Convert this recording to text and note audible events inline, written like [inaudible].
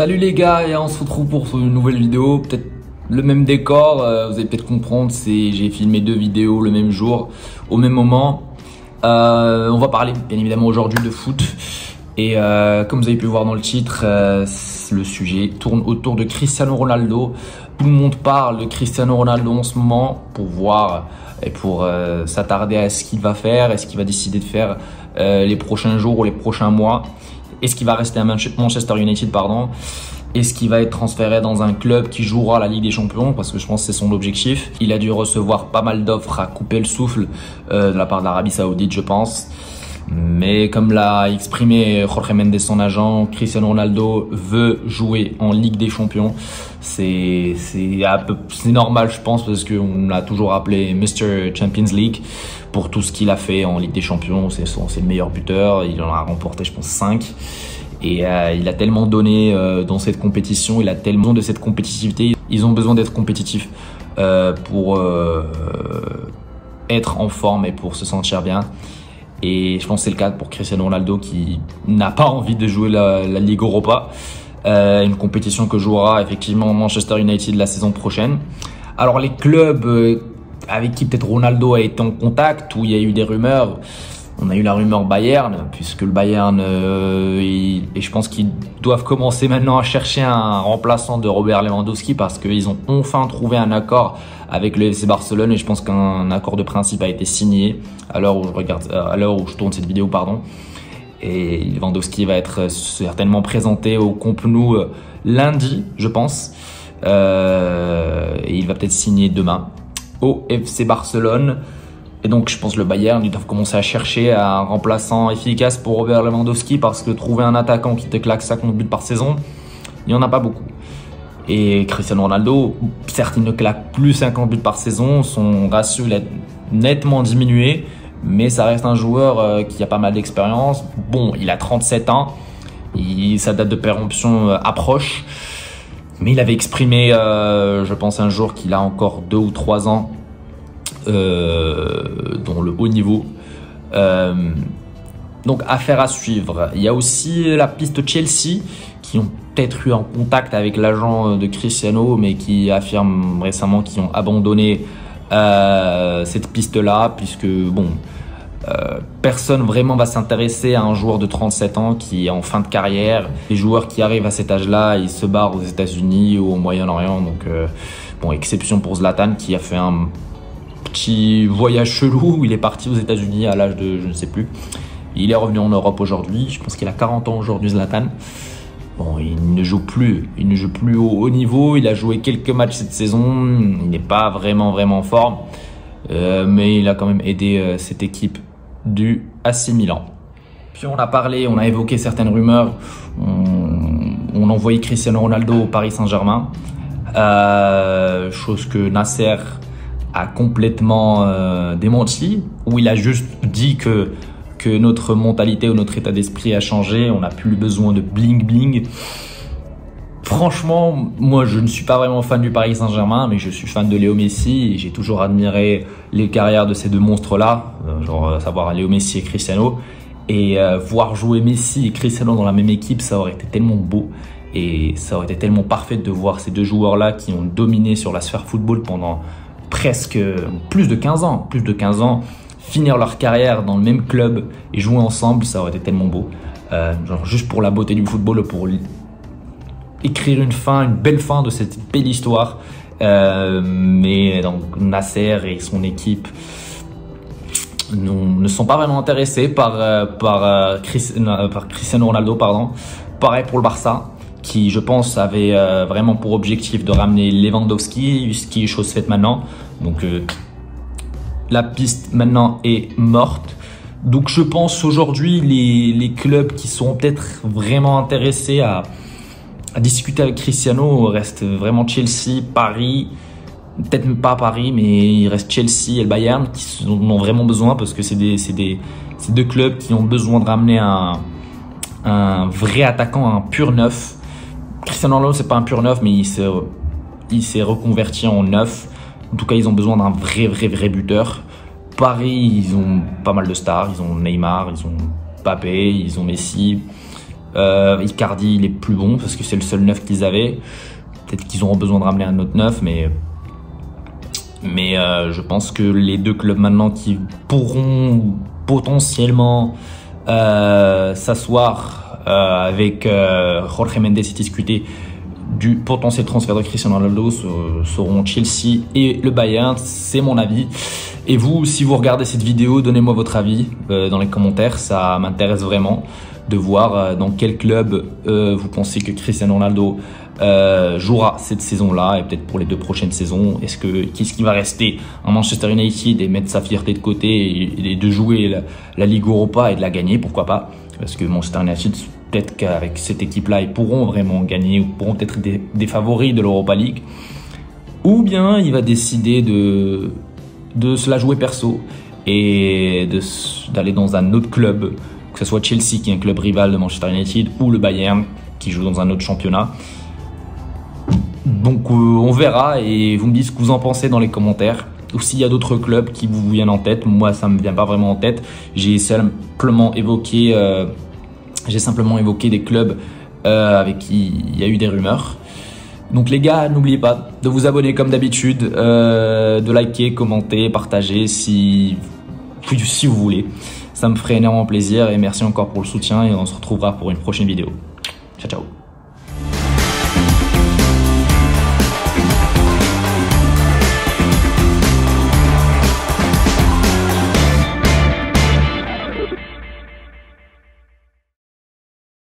Salut les gars et on se retrouve pour une nouvelle vidéo, peut-être le même décor, euh, vous allez peut-être comprendre, c'est j'ai filmé deux vidéos le même jour, au même moment. Euh, on va parler bien évidemment aujourd'hui de foot et euh, comme vous avez pu voir dans le titre, le sujet tourne autour de Cristiano Ronaldo. Tout le monde parle de Cristiano Ronaldo en ce moment pour voir et pour s'attarder à ce qu'il va faire, et ce qu'il va décider de faire les prochains jours ou les prochains mois. Est-ce qu'il va rester à Manchester United pardon? Est-ce qu'il va être transféré dans un club qui jouera la Ligue des Champions? Parce que je pense que c'est son objectif. Il a dû recevoir pas mal d'offres à couper le souffle euh, de la part de l'Arabie Saoudite, je pense. Mais comme l'a exprimé Jorge Mendes, son agent, Cristiano Ronaldo veut jouer en Ligue des Champions. C'est normal, je pense, parce qu'on l'a toujours appelé Mr Champions League pour tout ce qu'il a fait en Ligue des Champions. C'est le meilleur buteur. Il en a remporté, je pense, 5. Et euh, il a tellement donné euh, dans cette compétition, il a tellement de cette compétitivité. Ils ont besoin d'être compétitifs euh, pour être en forme et pour se sentir bien. Et je pense que c'est le cas pour Cristiano Ronaldo qui n'a pas envie de jouer la, Ligue Europa. une compétition que jouera effectivement Manchester United la saison prochaine. Alors les clubs avec qui peut-être Ronaldo a été en contact, où il y a eu des rumeurs, on a eu la rumeur Bayern, puisque le Bayern, euh, et je pense qu'ils doivent commencer maintenant à chercher un remplaçant de Robert Lewandowski parce qu'ils ont enfin trouvé un accord avec le FC Barcelone et je pense qu'un accord de principe a été signé à l'heure où je regarde, à l'heure où je tourne cette vidéo, pardon. Et Lewandowski va être certainement présenté au Camp Nou euh, lundi, je pense. Euh, et il va peut-être signer demain au FC Barcelone. Et donc, je pense que le Bayern, ils doivent commencer à chercher un remplaçant efficace pour Robert Lewandowski parce que trouver un attaquant qui te claque 50 buts par saison, il n'y en a pas beaucoup. Et Cristiano Ronaldo, certes, il ne claque plus 50 buts par saison, son ratio il a nettement diminué, mais ça reste un joueur euh, qui a pas mal d'expérience. Bon, il a 37 ans, sa date de péremption euh, approche, mais il avait exprimé, euh, je pense, un jour qu'il a encore deux ou trois ans euh, dans le haut niveau. Euh, donc affaire à suivre. Il y a aussi la piste Chelsea qui ont peut-être eu un contact avec l'agent de Cristiano mais qui affirment récemment qu'ils ont abandonné euh, cette piste-là puisque bon personne vraiment va s'intéresser à un joueur de 37 ans qui est en fin de carrière. Les joueurs qui arrivent à cet âge-là, ils se barrent aux États-Unis ou au Moyen-Orient. Donc, bon, exception pour Zlatan qui a fait un petit voyage chelou [laughs] il est parti aux États-Unis à l'âge de je ne sais plus. Il est revenu en Europe aujourd'hui. Je pense qu'il a 40 ans aujourd'hui, Zlatan. Bon, il ne joue plus. Il ne joue plus au haut niveau. Il a joué quelques matchs cette saison. Il n'est pas vraiment, vraiment en forme. Euh, mais il a quand même aidé euh, cette équipe du AC Milan. Puis on a parlé, on a évoqué certaines rumeurs. On, on envoyait Cristiano Ronaldo au Paris Saint-Germain. Euh, chose que Nasser a complètement euh, démenti, où il a juste dit que, que notre mentalité ou notre état d'esprit a changé, on n'a plus besoin de bling bling. Franchement, moi je ne suis pas vraiment fan du Paris Saint-Germain, mais je suis fan de Léo Messi et j'ai toujours admiré les carrières de ces deux monstres-là, euh, genre savoir Léo Messi et Cristiano. Et euh, voir jouer Messi et Cristiano dans la même équipe, ça aurait été tellement beau. Et ça aurait été tellement parfait de voir ces deux joueurs-là qui ont dominé sur la sphère football pendant presque plus de 15 ans, plus de 15 ans, finir leur carrière dans le même club et jouer ensemble, ça aurait été tellement beau. Euh, genre juste pour la beauté du football, pour écrire une fin, une belle fin de cette belle histoire. Euh, mais donc Nasser et son équipe ne sont pas vraiment intéressés par, euh, par Cristiano Ronaldo. Pardon. Pareil pour le Barça qui, je pense, avait euh, vraiment pour objectif de ramener Lewandowski, ce qui est chose faite maintenant. Donc, euh, la piste maintenant est morte. Donc, je pense aujourd'hui, les, clubs qui sont peut-être vraiment intéressés à, discuter avec Cristiano restent vraiment Chelsea, Paris, peut-être même pas Paris, mais il reste Chelsea et le Bayern qui en ont vraiment besoin parce que c'est des, des, deux clubs qui ont besoin de ramener un vrai attaquant, un pur neuf Cristiano Ronaldo, c'est pas un pur neuf, mais il s'est, reconverti en neuf. En tout cas, ils ont besoin d'un vrai, vrai, vrai buteur. Paris, ils ont pas mal de stars. Ils ont Neymar, ils ont Mbappé, ils ont Messi. Euh, Icardi, il est plus bon parce que c'est le seul neuf qu'ils avaient. Peut-être qu'ils auront besoin de ramener un autre neuf, mais mais euh, je pense que les deux clubs maintenant qui pourront potentiellement s'asseoir euh, avec euh, Jorge Mendes et discuter du potentiel transfert de Cristiano Ronaldo seront Chelsea et le Bayern, c'est mon avis. Et vous, si vous regardez cette vidéo, donnez-moi votre avis euh, dans les commentaires, ça m'intéresse vraiment de voir euh, dans quel club euh, vous pensez que Cristiano Ronaldo jouera cette saison-là et peut-être pour les deux prochaines saisons. Est-ce que qu'est-ce qui va rester à Manchester United et mettre sa fierté de côté et, de jouer la, Ligue Europa et de la gagner, pourquoi pas? Parce que Manchester United, peut-être qu'avec cette équipe-là, ils pourront vraiment gagner ou pourront être des, favoris de l'Europa League. Ou bien il va décider de de se la jouer perso et d'aller dans un autre club, que ce soit Chelsea qui est un club rival de Manchester United ou le Bayern qui joue dans un autre championnat. Donc euh, on verra et vous me dites ce que vous en pensez dans les commentaires. Ou s'il y a d'autres clubs qui vous viennent en tête, moi ça me vient pas vraiment en tête. J'ai simplement évoqué, euh, j'ai simplement évoqué des clubs euh, avec qui il y a eu des rumeurs. Donc les gars, n'oubliez pas de vous abonner comme d'habitude, euh, de liker, commenter, partager si, si vous voulez. Ça me ferait énormément plaisir et merci encore pour le soutien et on se retrouvera pour une prochaine vidéo. Ciao ciao